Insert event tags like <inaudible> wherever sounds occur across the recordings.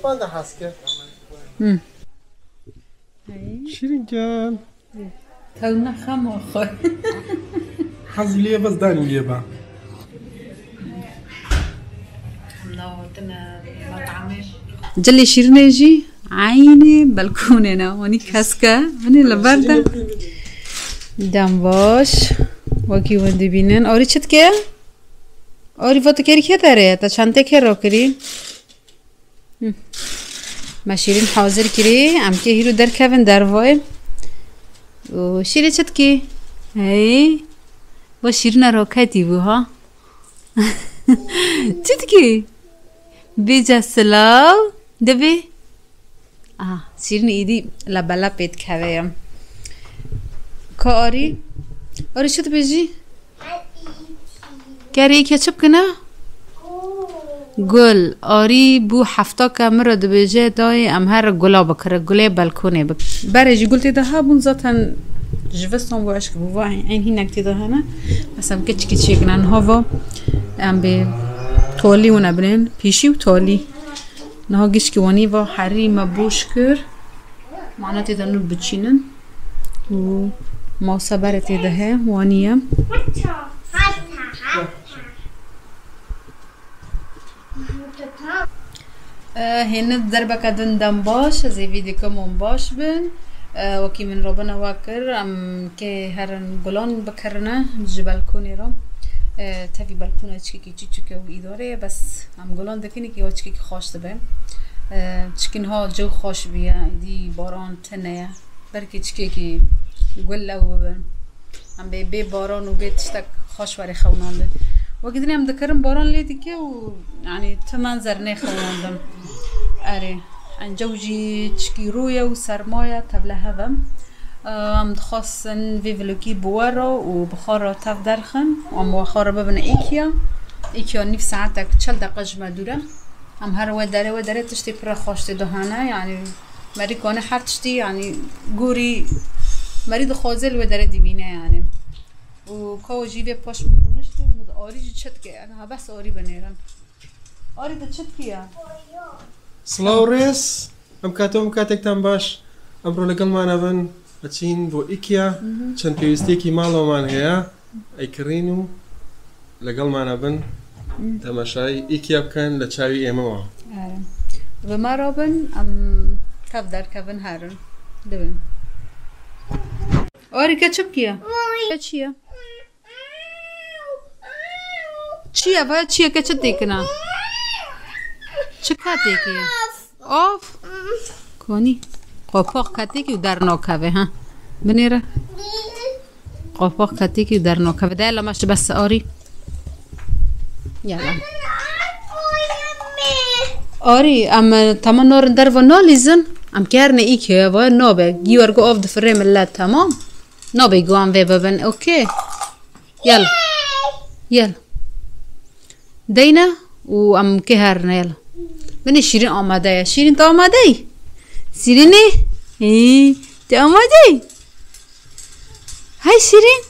پانده هست که شیرین جان تو نخم آخر حظ ليه بس داني ليه بقى جلی شیرینه جی عینی بلکونه نه ونی کسکه ونی لبرده دم باش وکی وندی بینن آری چت که آری وقت کری که داره تا چند که را کری هم. ما شیرین حاضر کری ام که هیرو در کون در وای و شیری چت کی هی و شیرین را کتی بو ها چت کی بیجا سلاو دبی آه شیرین ایدی لبا لپیت کویم که آری آری چت بیجی گری کچپ کنه گل آری بو هفتا کمر دو بیجه دای ام هر گلا بکره گله بلکونه بک. بره جی گلتی ده ها بون زاتن جوستان بو عشق. بو این هی نکتی ده هنه بس ام کچ کچی کنن هوا ام به تولی و نبرین. پیشی و تولی نها گیش که وانی و حری مبوش کر. معنا تیده نو بچینن. و تیده ها وانیم هنا ضربة كدن دم باش فيديو كمون باش بن وكي من كي هرن گلان بكرنا جبل كوني رو اه، تفي بلكونه چكي كي چكي و إداره بس ام گلان دكني كي و چكي كي خوش دبه چكين ها جو خوش بيه دي باران بركي چكي كي گل لو ببن ام بي بي باران و بي تشتك خوش وري وقدني ام ذكرم باران ليدي كي و يعني تمنظر نه خوناندم اره انجوجي تشكي رويا وسرمايا تبله هفم ام في فلوكي بوارا و بخارا تف درخن و ام وخارا ببن ايكيا ايكيا نيف ساعتك چل دقه جمع دوره ام هر و داره و داره تشتي پر خواشت دهانه يعني مري كونه هر تشتي يعني گوري مريض خازل و داره ديبينه يعني و کەوە جیبێ پۆش نشتی ئۆریژی چتکێ ئەها بەس ئۆری بەنێرم ئۆری دە چتکیە سڵاو ڕێز ئەم کاتەوەم کاتێکتان باش. ئەمڕۆ لەگەڵمانە بن ئەچین بۆ ئیکیا. چەند پێویستێکی ماڵەوەمان هەیە. ئەیکڕین و لەگەڵمانە بن تەمەشای ئیکیا بکەن لە چاوی ئێمەوە. بەماڕۆ بن ئەم کاف دەرکەبن هارن. دەبن ئۆریکە چ بکیە چییە؟ چیه باید چیه که چه دیکنه چه کتی که آف. کنی. قاپاق کتی که در ناکوه ها؟ بنیره. قاپاق کتی که در ناکوه. ده لمش بس آری. یلا آری ام تمام نور در و نالیزن. ام کرنه ای که و نابه. گیور گو آف دفره ملت تمام. نابه گو ام وی ببن. اوکی. یلا یلا دینا و ام که هرنه یلا بنی شیرین آماده یا شیرین تو آماده ای؟ شیرینی؟ ای تو آماده ای؟ های شیرین.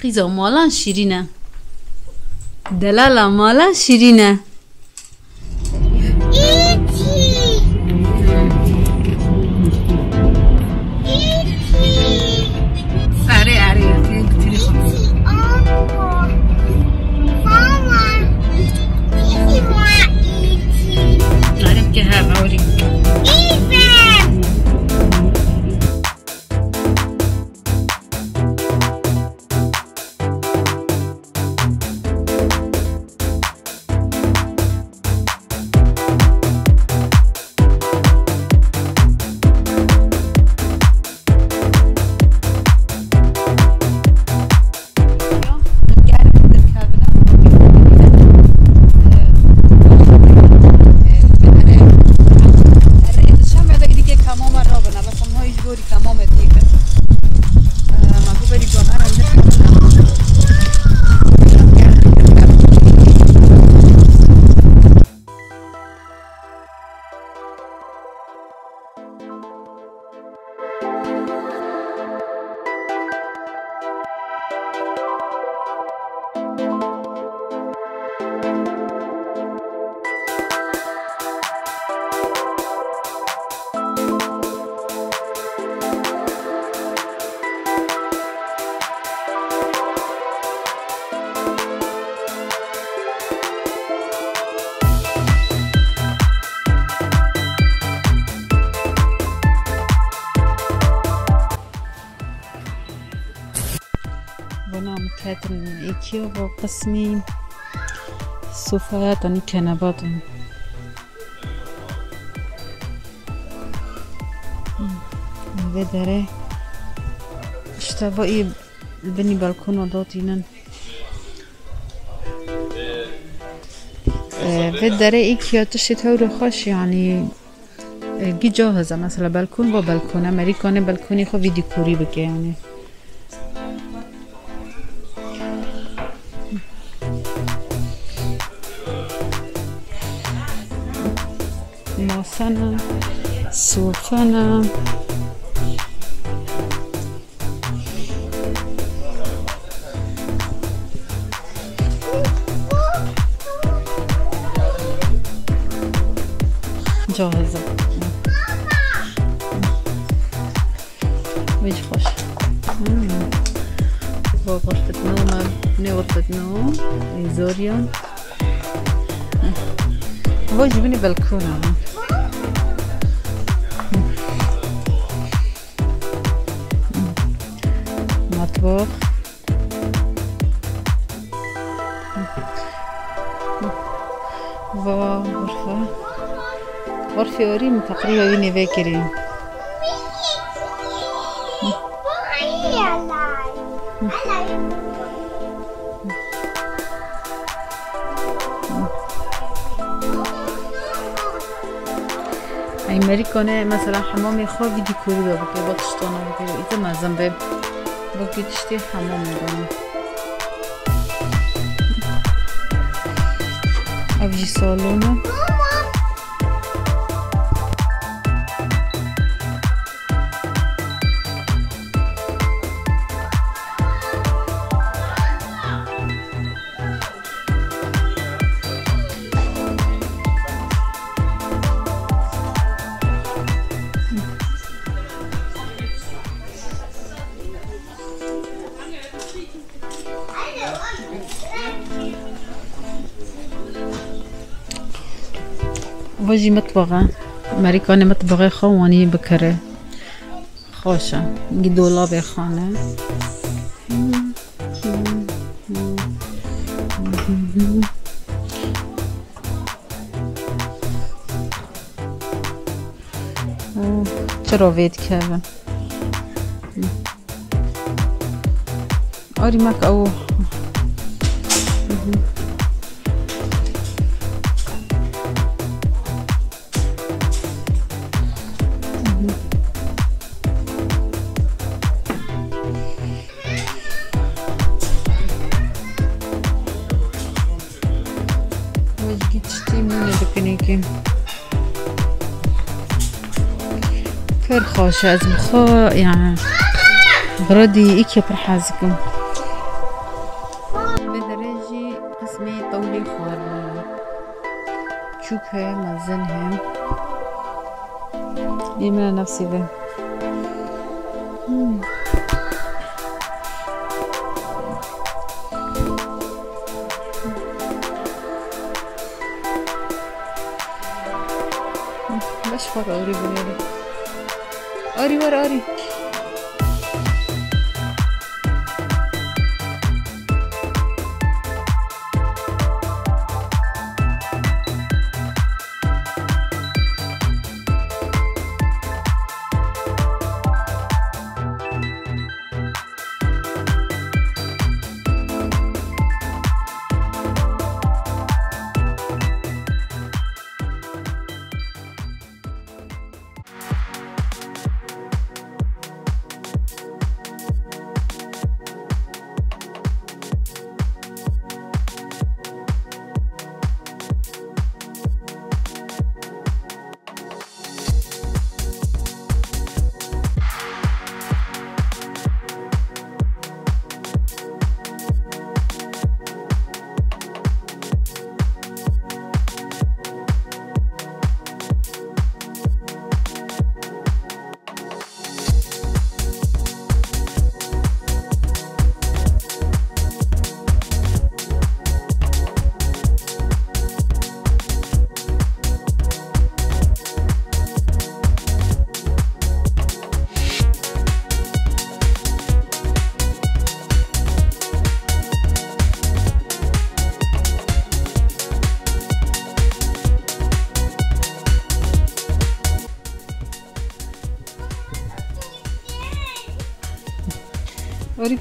قیزا مالان شیرینه. دلالا مالان شیرینه. آره صوفایت آنی کنبات. و داره. اشتباهی بني بالكون ودوتينن في الدري إيكيا تشي توري خوش يعني جي جاهزة مثلا بلكون با بلكون أمريكان بلكوني خو في ديكوري بكي سوفانا سوفانا. جاهزة. بيجي خوش. غرفة نوم ابني غرفة نوم ايزوريا هو يجيبني بلكونة. مطبخ وغرفة غرفة أوريم تقريبا بيني باكرين أي کنه مثلا حمام خوابی دیکوری با بکه با تشتانه بکه ایتا مزم به Vakit hamam oranı. Avcı salonu. بجي مطبخة ماريكاني مطبخة خواني بكرة. خوشة. قدولا بخانة چرا وید کردم؟ آری مک أو خوش از بخو يعني غردي إيكي برحازكم بدرجي قسمي طولي خور شوكة مزنها يمنا نفسي ذا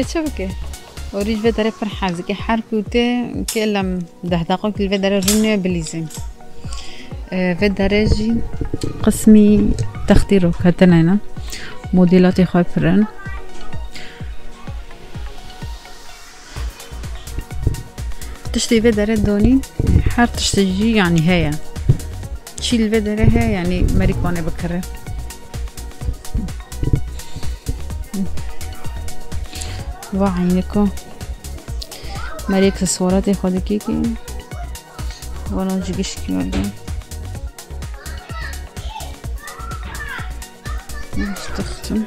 جوه داره پر حفظ که هر کوته که لم ده دقیقه که داره رونه بلیزیم و داره جی قسمی تختی رو کتنه اینا مدلات خواه پرن تشتي في داره دوني. هر تشتجي يعني هي شي اللي داره هي يعني مريكانه بكره و عینکو مری اکسسوارات خود کی کی والا جگش کردم استختم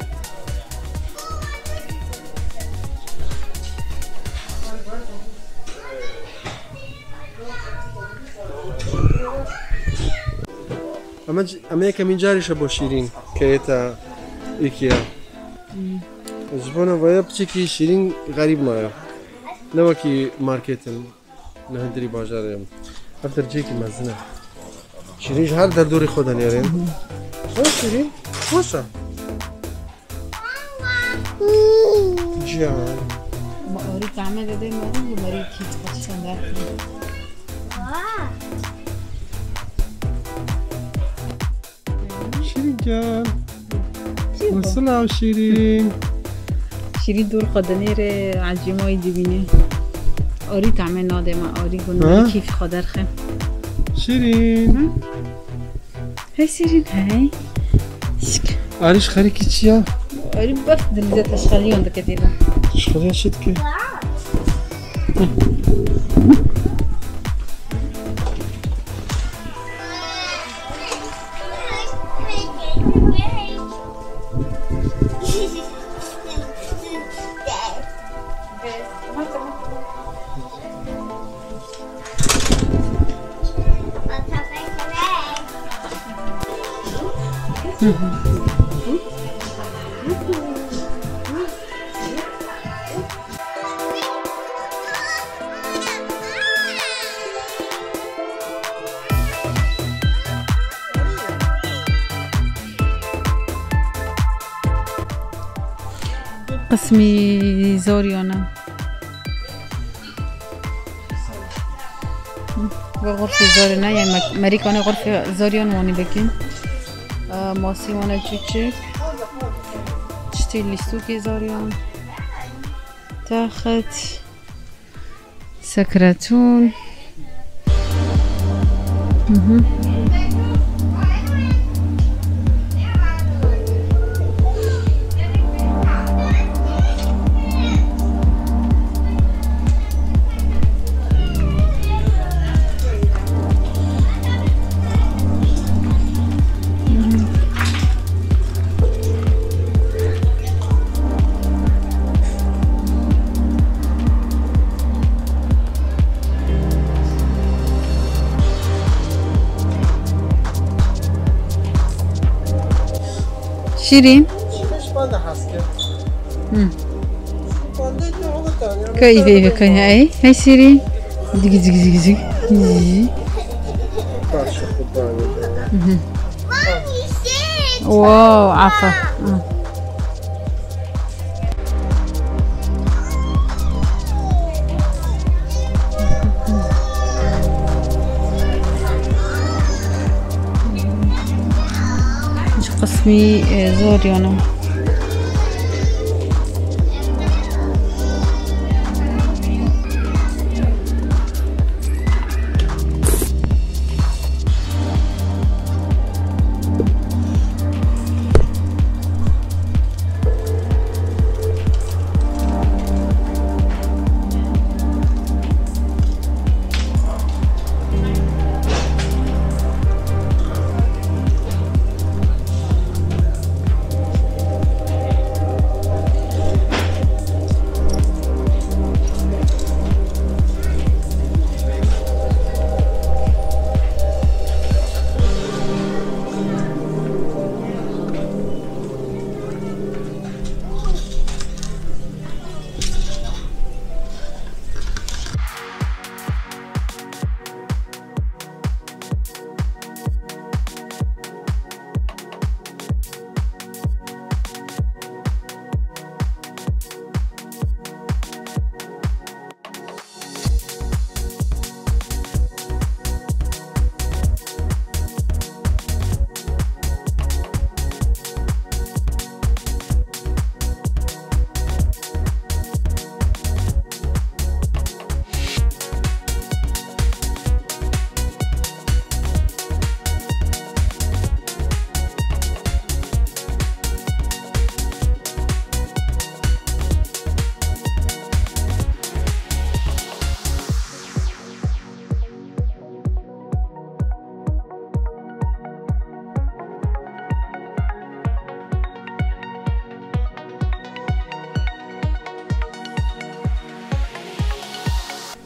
اما ج... اما یکم با شیرین که ایتا ایکیا زبونه ویا بچکی شیرین غریب مایا نه وکی مارکتن نه هندری بازارم افتر جیکی مزنه. شیرینش هر در دور خودن یارین ها شیرین؟ خوشا جان. ما آری تعمل ده مری و مری کیت خودشان در شیرین جان. وصلا شیرین. شیری دور خدنی ره عجیمای دیبینه آری تعمل ناده ما آری؟ مری کیف خدر خم شیرین. هی سیرین هی شک. آریش خریکی چیه؟ آری بفت دلیده اسمي زوريونا غرفة زوريونا يعني مريكوني غرفة زوريون واني بكين غرف زارینه مک- مریکانه غرف زاریان وانی بکن آه، ماسی وانه چیچک چتی لیستوکی زاریان. تخت سکرتون. مهم. شیرین بانده هست که هم. بانده که حالا تانیم که ایوه بکنی ای های شیرین دیگه دیگه دیگه دیگه دیگه باشه خود دانیم واو عفا kısmi e, zor yani.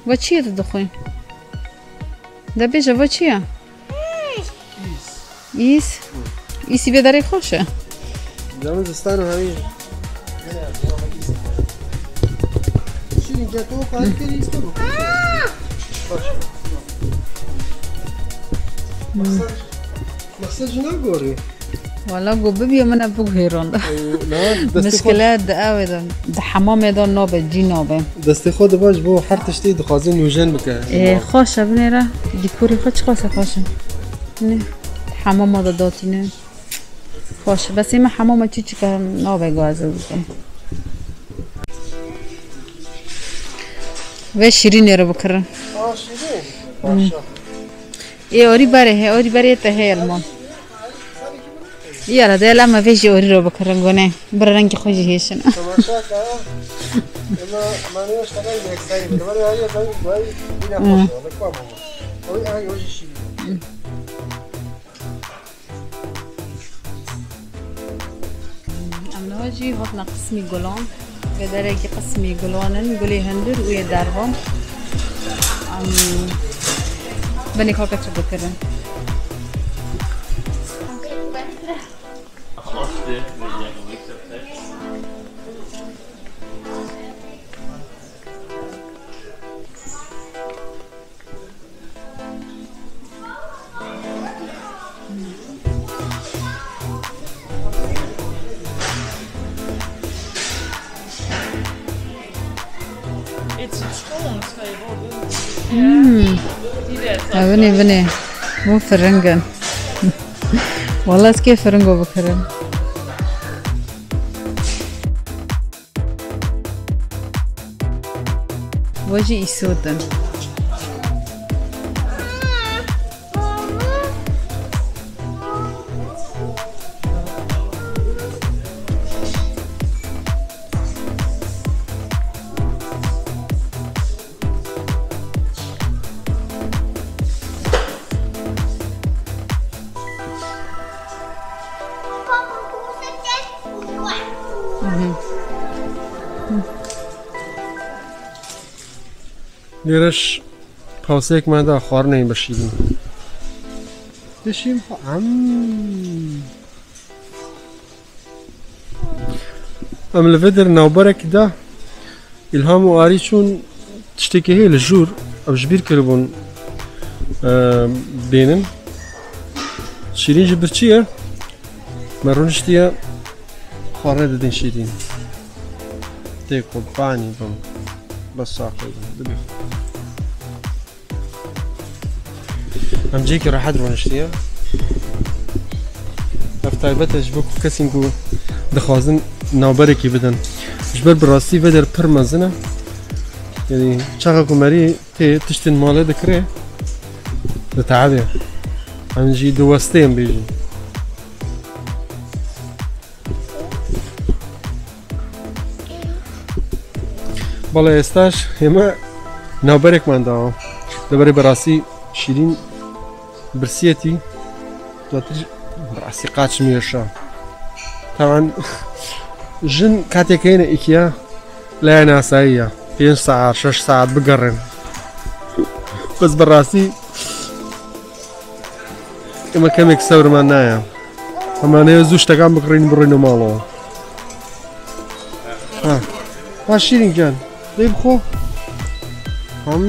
Вот чьи это духи? Да бежа, вот чья? Ис. И себе дари хоше. Да мы застану, а Массаж на горе. جا تو کار کردی ایسته بکن مساج نگوری والا گو ببیا من بگو خود مشکله ده اوه ده. ده حمام ده نابه جی نابه. دستی خود باش بو هر تشتی دخوازی نوژن بکن اه، خوشه بنیره دیکوری خود چه خواسته خوشه نه. حمام ده داتی نه. خوشه بس این حمام چی چی که نابه گازه بکن و شیرینی رو بکرن آه شیرین. باشه ای اوری بره اوری بره ته هی المان یالا ده لما فيش اوری رو بکرن گونه بر رنگ خوشی تماشا که اما بود ولی هایی زنگ بایی بینا خوشه ولی کوا بابا اوی شیرین ام هندر کار کچه بني بني مو فرنجن والله كيف فرنجو بكرن وجهي سودن لێرەش پاوسەیەکماندا خواردنەی بەشیبوو دەشیم ئەم ئەم لەوێ دەر ناوبەرێکدا ئیلهام و ئاری چوون تشتێکی هەیە لە ژوور ئەو ژبیر کردبوون بێنن شیرینجی برچیە مەڕونشتە خوارە دەدەین شیرین. تێ قوربانی بم. بس اخذ Am جيكي راح ادرو نشتيه افتایبەت بۆ کەسین و دەخوازن ناوبەرێکی بدەن ژبەر بڕاستی بەدەر پرمەزنە یعنی يعني چاقە کومەری تێ تشتن دكري دەکرێ دەتەعاێ جي دوستين بيجي. بەڵێ ئێستاش ئێمە ناوبەرێکمان داوە. لەبەری بەڕاستی شیرین برسیەتی ڕاستی قاچ میێشە تاوان <laughs> ژن کاتێکەینە ئیکیا لای ناساییە. پێ ساعت شش ساعت بگەڕێن. بەس بەڕاستی ئمە کەمێک سەورمان نایە. ئەمانەیە زوو شتەکان بکڕین بڕین و ماڵەوە. پاشیرین گیان देखो हम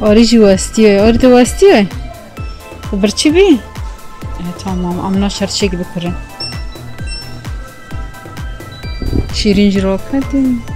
Origin vastio, orada vastio. Birçi bir. Tamam, amna şarşıya gibi kırın. Şirinci rokat değil mi?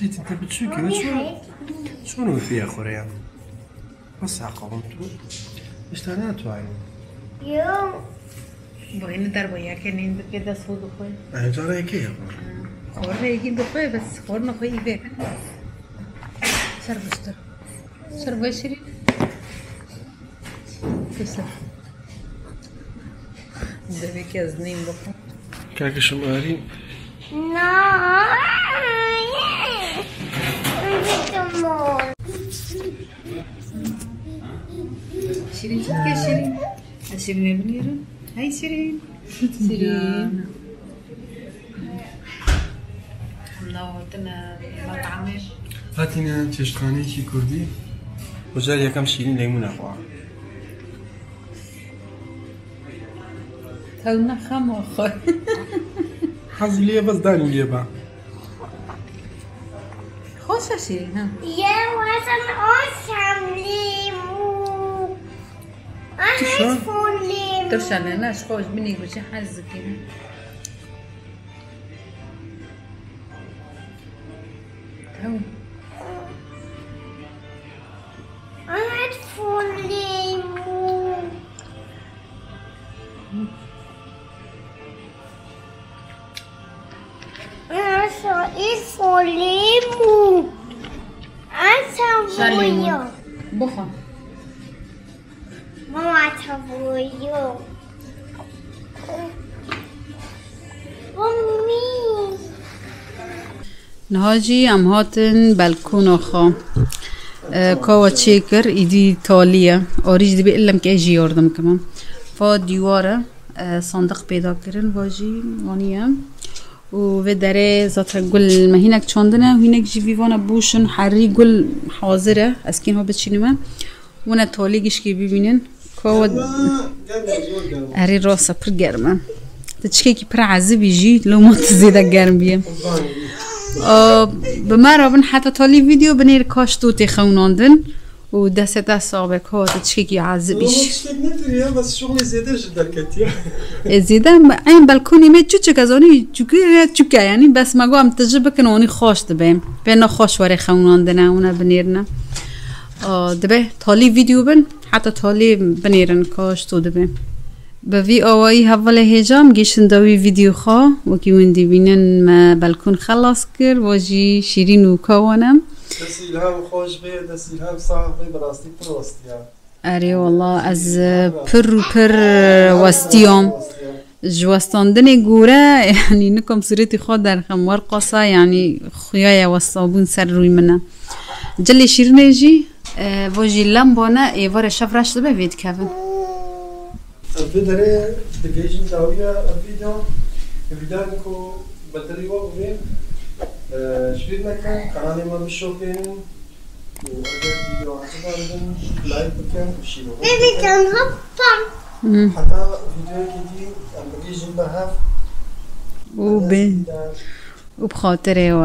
شيت انت بتشوكي شو شنو فيها خوريا بس عقبم تو. اشتغلت واي يوم بغي ندار وياك نين بكده صوت خوي انا جاري هيك خور يجي بخوي بس خور نخوي يبيك شرب اشتر شرب وشري تسلم ده بيك يا زنين بخو كاك شمارين لا بتمون شيرين شو كيف شيرين شيرين بنيرة هاي شيرين شيرين نورتنا مطعمك هاتينا تشقاني شي كردي وجال يكم شيرين ليمون اخوها تونا خم اخوي حظي ليه بس ليه بقى خوش شيرين ها يا وزن أوسم ليمو شو؟ أنا فون ليمو ترشا لنا خوش بني بشي حزك أمي نهاجي ام هاتن تشيكر ايدي تالية آریج دی بئلم که اجي ياردم كمان فا دیواره صندوق پیدا کرن واجی وانیه و و داره زاتر گل مهینک چاندنه و هینک جی ویوانا بوشن حری گل حاضره از کین ها بچینمه ونه تالیگش که ببینن که اری راسا پر گرمه تشكي كي پر عذب يجي لو ما تزيد گرم بيه بما رابن حتى تالي فيديو بنير كاش توتي خوناندن و دست دست سابق ها تشكي كي عذب يجي بس شغلي زيادة جدا كتير زيدا این بلکونی می چو چه کزانی چوکی چوکا یعنی بس مگو هم تجربه کنه اونی خوش دبه. به خوش وره خونانده نه اونا بنیرنه دبه تالی ویدیو بن. حتی تالی بنیرن کاش تو دبه به وی آوایی حول هجام گیشن داوی ویدیو خواه و که وندی بینن ما بلکون خلاص کر واجی شیرین و کاوانم. دس الهام خوش بيه دس الهام صاحب بيه براستي بروست يا اره والله از پر و پر وستیام جواستاندن گوره یعنی نکم صورتی خود در خموار قصا یعنی خویای و صابون سر روی منه. جلی شیرنه جی واجی لمبانه ایوار شفرش دبه وید کفن في داري دقيقين داوية الفيديو الفيديو انكو بدري وقفين شرينا كان قناتي ما بشوفين واجل فيديو عجبا لايك بكم وشيلو بيبي كان هبطان حتى فيديو كدي ام بقيجين بهاف و به و بخاطر و